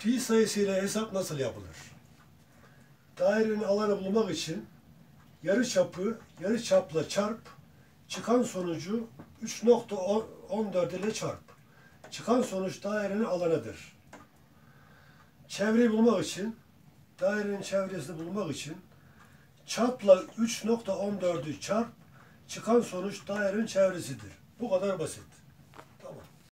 Pi sayısıyla hesap nasıl yapılır? Dairenin alanı bulmak için yarı çapı yarı çapla çarp, çıkan sonucu 3.14 ile çarp. Çıkan sonuç dairenin alanıdır. Çevreyi bulmak için, dairenin çevresini bulmak için çapla 3.14'ü çarp, çıkan sonuç dairenin çevresidir. Bu kadar basit.